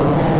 you.